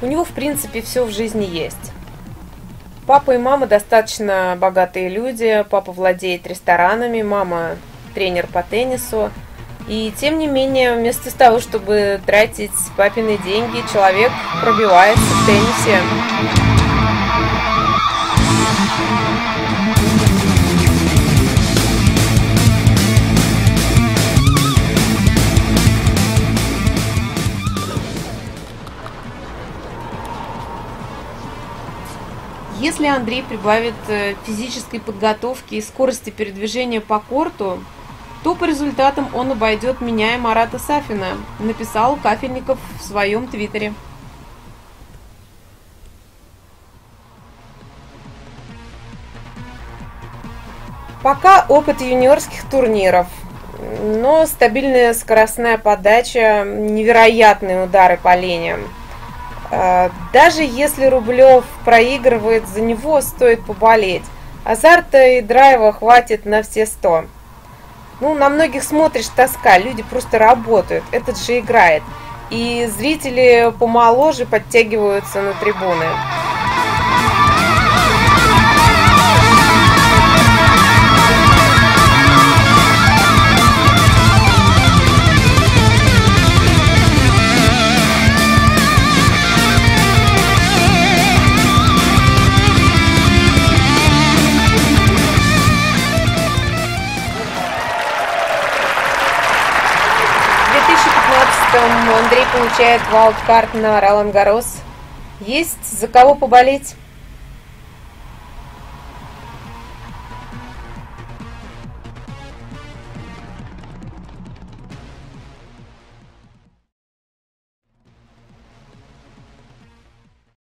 У него, в принципе, все в жизни есть. Папа и мама достаточно богатые люди. Папа владеет ресторанами, мама тренер по теннису. И тем не менее, вместо того, чтобы тратить папины деньги, человек пробивается в теннисе. Если Андрей прибавит э, физической подготовки и скорости передвижения по корту, то по результатам он обойдет меня и Марата Сафина, написал Кафельников в своем твиттере. Пока опыт юниорских турниров, но стабильная скоростная подача, невероятные удары по линиям – даже если Рублев проигрывает, за него стоит поболеть. Азарта и драйва хватит на все сто. Ну, на многих смотришь тоска, люди просто работают, этот же играет. И зрители помоложе подтягиваются на трибуны. 2015-м Андрей получает валдкарт на Ролан Гарос. Есть за кого поболеть?